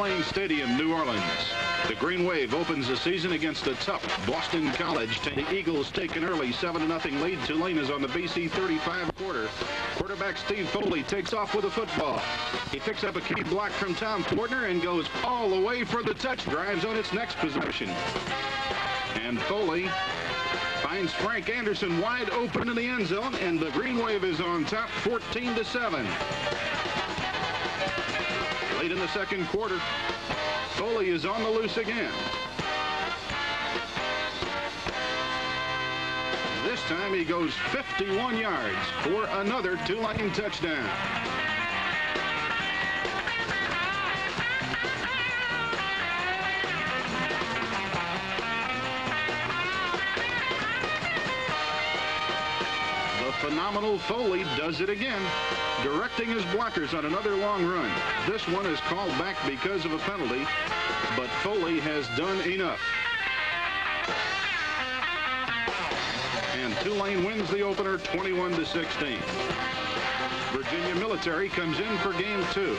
Tulane Stadium, New Orleans. The Green Wave opens the season against the tough Boston College. The Eagles take an early 7-0 lead. Tulane is on the BC 35 quarter. Quarterback Steve Foley takes off with a football. He picks up a key block from Tom Fortner and goes all the way for the touch. Drives on its next possession. And Foley finds Frank Anderson wide open in the end zone, and the Green Wave is on top 14 to 7. Late in the second quarter, Foley is on the loose again. This time he goes 51 yards for another Tulane touchdown. Phenomenal Foley does it again, directing his blockers on another long run. This one is called back because of a penalty, but Foley has done enough. And Tulane wins the opener 21 to 16. Virginia Military comes in for game two.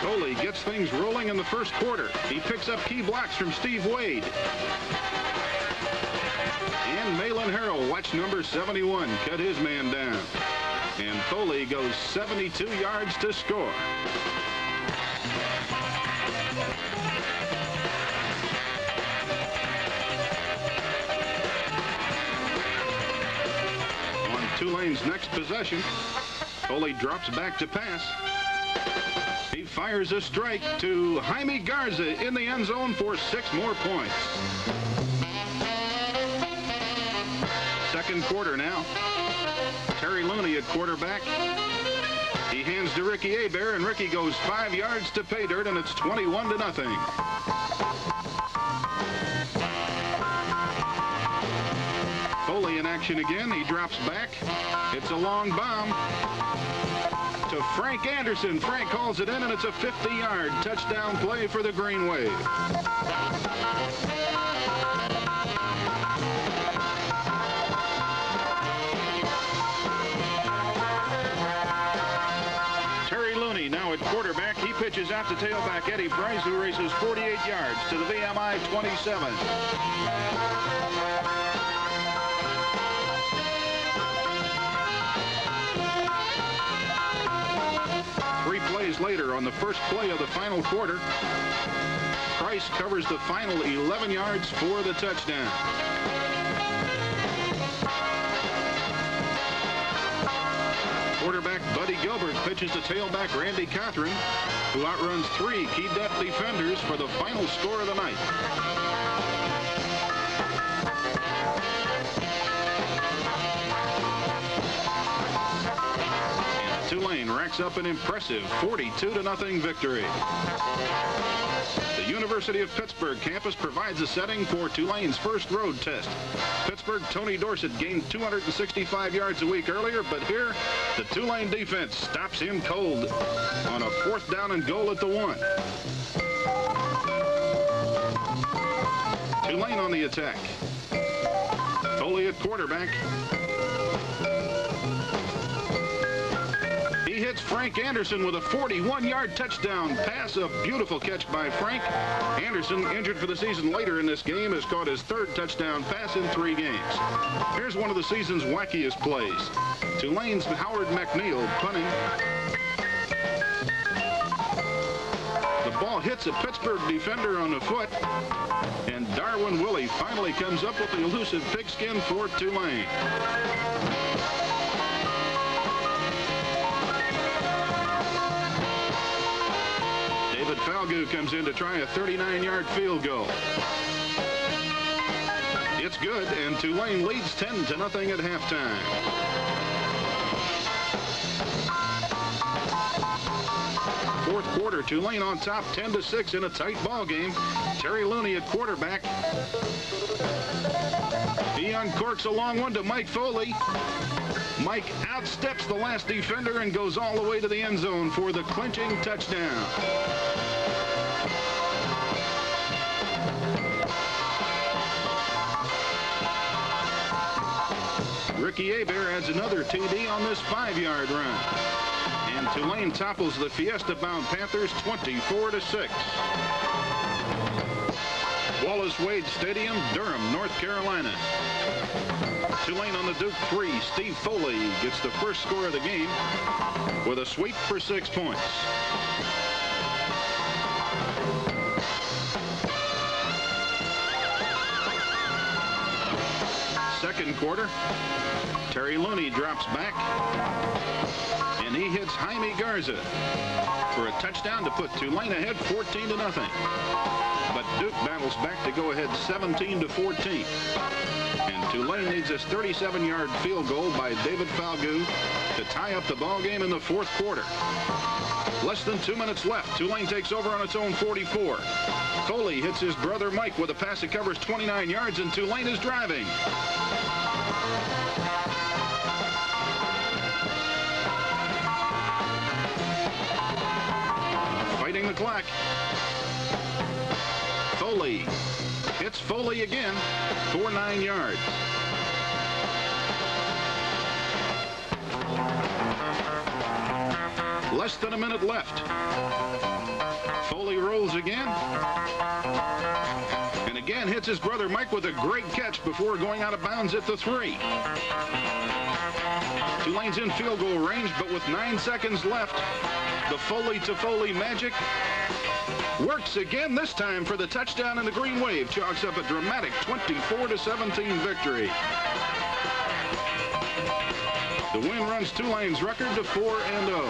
Foley gets things rolling in the first quarter. He picks up key blocks from Steve Wade. And Malin Harrell, watch number 71, cut his man down. And Foley goes 72 yards to score. On Tulane's next possession, Foley drops back to pass. He fires a strike to Jaime Garza in the end zone for six more points. Second quarter now. Terry Looney at quarterback. He hands to Ricky Hebert, and Ricky goes five yards to pay dirt, and it's 21 to nothing. Foley in action again. He drops back. It's a long bomb to Frank Anderson. Frank calls it in, and it's a 50-yard touchdown play for the Green Wave. Out to tailback Eddie Price, who races 48 yards to the VMI 27. Three plays later on the first play of the final quarter, Price covers the final 11 yards for the touchdown. Gilbert pitches to tailback Randy Catherine, who outruns three key depth defenders for the final score of the night. Tulane racks up an impressive 42 0 victory. The University of Pittsburgh campus provides a setting for Tulane's first road test. Pittsburgh Tony Dorsett gained 265 yards a week earlier, but here the Tulane defense stops him cold on a fourth down and goal at the one. Tulane on the attack. Foley at quarterback. Hits Frank Anderson with a 41-yard touchdown pass. A beautiful catch by Frank. Anderson, injured for the season later in this game, has caught his third touchdown pass in three games. Here's one of the season's wackiest plays. Tulane's Howard McNeil punting. The ball hits a Pittsburgh defender on the foot, and Darwin Willie finally comes up with the elusive pigskin for Tulane. David comes in to try a 39-yard field goal. It's good, and Tulane leads 10 to nothing at halftime. Fourth quarter, Tulane on top 10 to 6 in a tight ball game. Terry Looney at quarterback. He uncorks a long one to Mike Foley. Mike outsteps the last defender and goes all the way to the end zone for the clinching touchdown. Ricky Hebert adds another TD on this five-yard run. And Tulane topples the Fiesta-bound Panthers 24 to 6. Wallace Wade Stadium, Durham, North Carolina. Tulane on the Duke 3. Steve Foley gets the first score of the game with a sweep for six points. Second quarter, Terry Looney drops back, and he hits Jaime Garza for a touchdown to put Tulane ahead 14 to nothing. But Duke battles back to go ahead 17 to 14. And Tulane needs this 37-yard field goal by David Falgout to tie up the ball game in the fourth quarter. Less than two minutes left. Tulane takes over on its own 44. Foley hits his brother Mike with a pass that covers 29 yards, and Tulane is driving. Fighting the clock. Foley. Hits Foley again for nine yards. Less than a minute left. Foley rolls again. And again hits his brother Mike with a great catch before going out of bounds at the three. In field goal range, but with nine seconds left, the Foley to Foley magic works again this time for the touchdown and the green wave chalks up a dramatic 24 to 17 victory. The win runs Tulane's record to 4 and 0.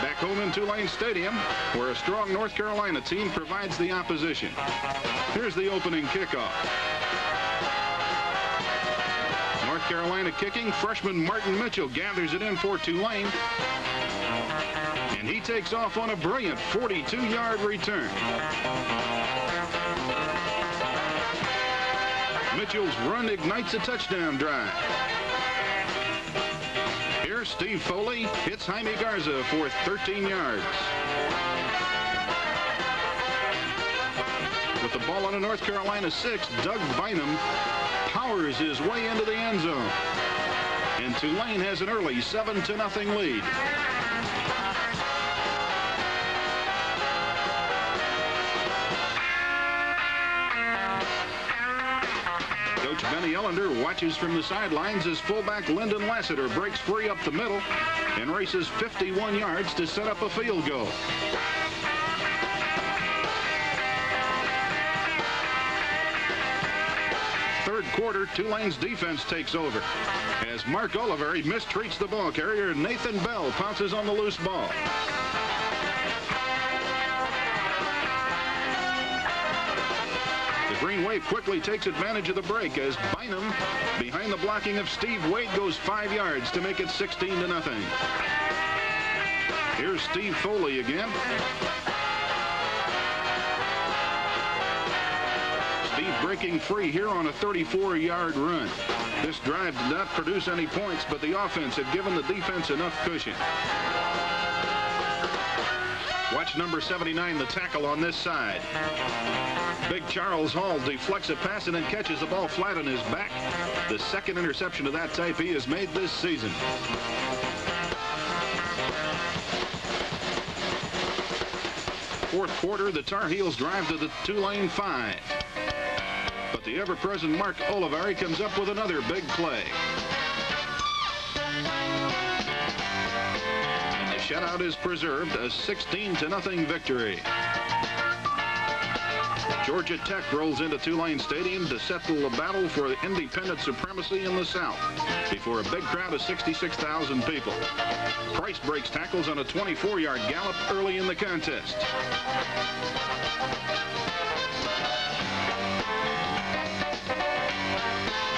Back home in Tulane Stadium, where a strong North Carolina team provides the opposition. Here's the opening kickoff. Carolina kicking. Freshman Martin Mitchell gathers it in for Tulane. And he takes off on a brilliant 42-yard return. Mitchell's run ignites a touchdown drive. Here, Steve Foley hits Jaime Garza for 13 yards. With the ball on a North Carolina 6, Doug Bynum powers his way into the end zone. And Tulane has an early 7 to nothing lead. Coach Benny Ellender watches from the sidelines as fullback Lyndon Lassiter breaks free up the middle and races 51 yards to set up a field goal. Quarter, Tulane's defense takes over as Mark Oliveri mistreats the ball carrier. Nathan Bell pounces on the loose ball. The Green Wave quickly takes advantage of the break as Bynum, behind the blocking of Steve Wade, goes five yards to make it 16 to nothing. Here's Steve Foley again. Breaking free here on a 34-yard run. This drive did not produce any points, but the offense had given the defense enough cushion. Watch number 79, the tackle on this side. Big Charles Hall deflects a pass and then catches the ball flat on his back. The second interception of that type he has made this season. Fourth quarter, the Tar Heels drive to the Tulane 5. But the ever-present Mark Olivari comes up with another big play. And the shutout is preserved, a 16 to nothing victory. Georgia Tech rolls into Tulane Stadium to settle the battle for independent supremacy in the South before a big crowd of 66,000 people. Price breaks tackles on a 24-yard gallop early in the contest.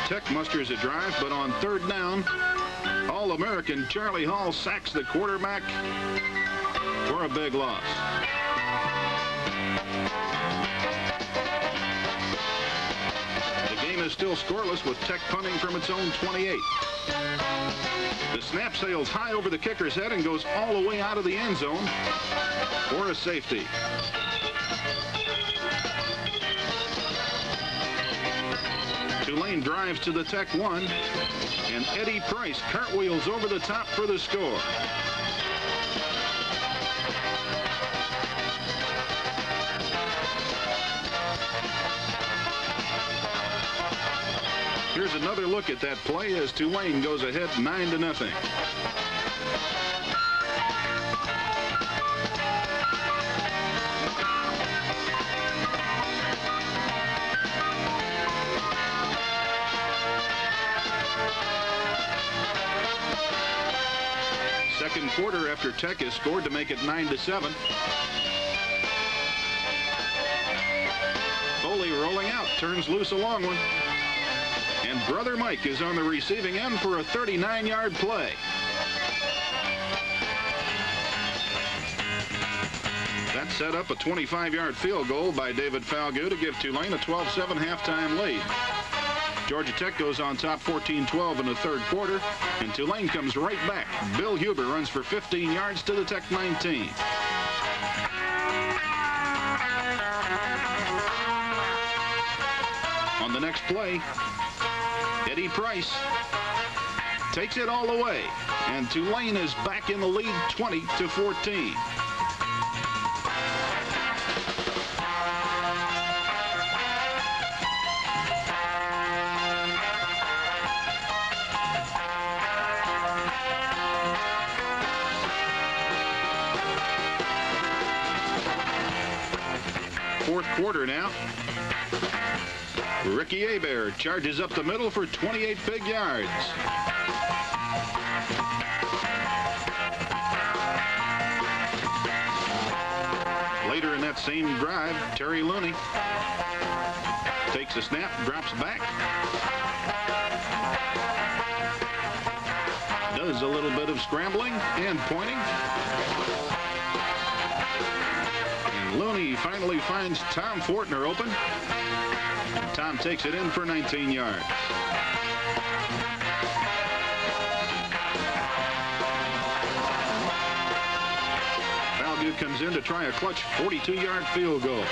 Tech musters a drive, but on third down, All-American Charlie Hall sacks the quarterback for a big loss. The game is still scoreless with Tech punting from its own 28. The snap sails high over the kicker's head and goes all the way out of the end zone for a safety. Drives to the Tech 1, and Eddie Price cartwheels over the top for the score. Here's another look at that play as Tulane goes ahead 9 to nothing. Second quarter after Tech has scored to make it 9 to 7. Foley rolling out, turns loose a long one. And brother Mike is on the receiving end for a 39-yard play. That set up a 25-yard field goal by David Falgout to give Tulane a 12-7 halftime lead. Georgia Tech goes on top 14-12 in the third quarter, and Tulane comes right back. Bill Huber runs for 15 yards to the Tech 19. On the next play, Eddie Price takes it all the way, and Tulane is back in the lead 20 to 14. Quarter now. Ricky Hebert charges up the middle for 28 big yards. Later in that same drive, Terry Looney takes a snap, drops back. Does a little bit of scrambling and pointing. Looney finally finds Tom Fortner open. Tom takes it in for 19 yards. Falgout comes in to try a clutch 42-yard field goal.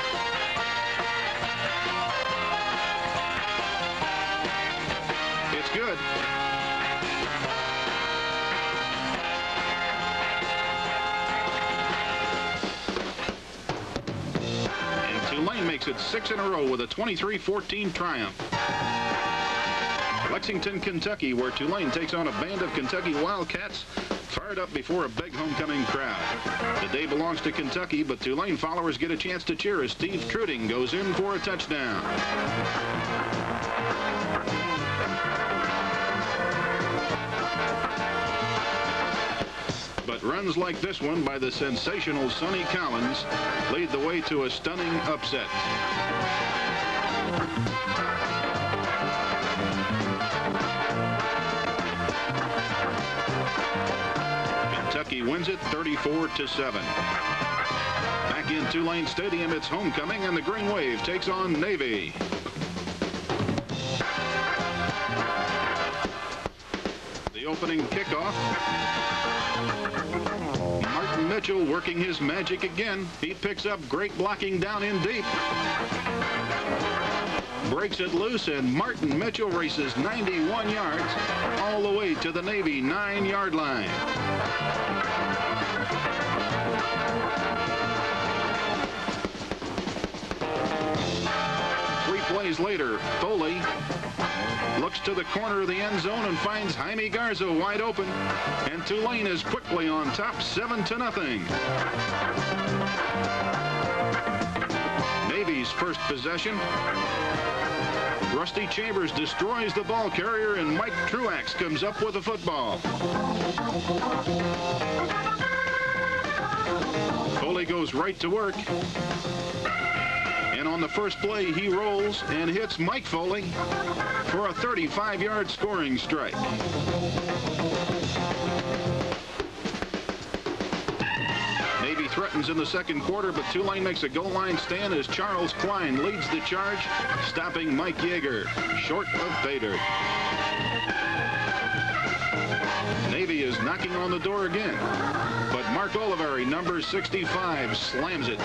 Tulane makes it six in a row with a 23-14 triumph. Lexington, Kentucky, where Tulane takes on a band of Kentucky Wildcats fired up before a big homecoming crowd. The day belongs to Kentucky, but Tulane followers get a chance to cheer as Steve Truding goes in for a touchdown. Runs like this one by the sensational Sonny Collins lead the way to a stunning upset. Kentucky wins it 34 to 7. Back in Tulane Stadium, it's homecoming, and the Green Wave takes on Navy. The opening kickoff. Mitchell working his magic again. He picks up great blocking down in deep. Breaks it loose, and Martin Mitchell races 91 yards all the way to the Navy nine-yard line. Three plays later, Foley to the corner of the end zone and finds Jaime Garza wide open. And Tulane is quickly on top, 7 to nothing. Navy's first possession. Rusty Chambers destroys the ball carrier, and Mike Truax comes up with the football. Foley goes right to work. On the first play, he rolls and hits Mike Foley for a 35-yard scoring strike. Navy threatens in the second quarter, but Tulane makes a goal line stand as Charles Klein leads the charge, stopping Mike Yeager, short of Bader. Navy is knocking on the door again, but Mark Oliveri, number 65, slams it.